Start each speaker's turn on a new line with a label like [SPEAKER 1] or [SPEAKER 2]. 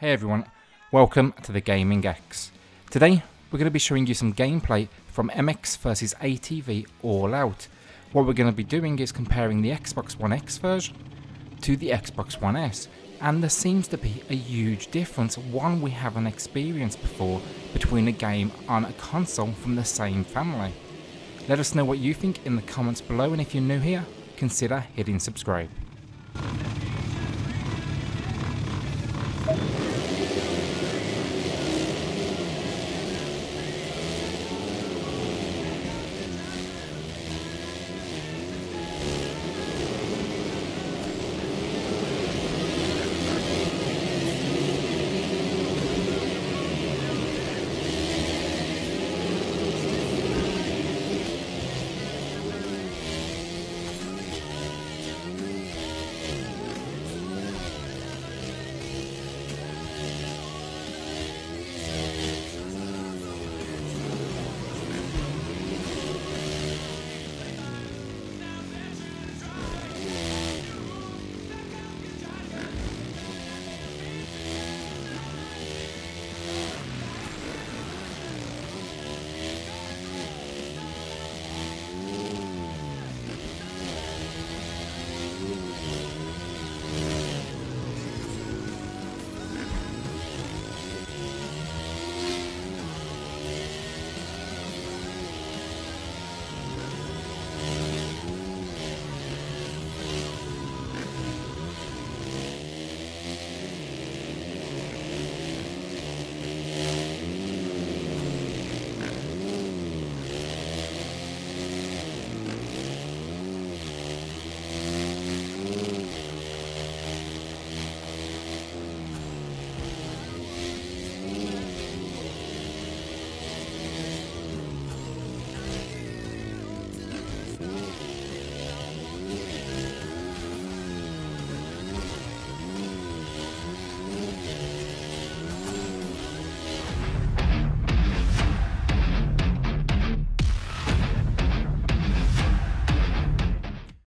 [SPEAKER 1] Hey everyone, welcome to the Gaming X. Today we're going to be showing you some gameplay from MX vs ATV All Out. What we're going to be doing is comparing the Xbox One X version to the Xbox One S and there seems to be a huge difference, one we haven't experienced before, between a game on a console from the same family. Let us know what you think in the comments below and if you're new here, consider hitting subscribe.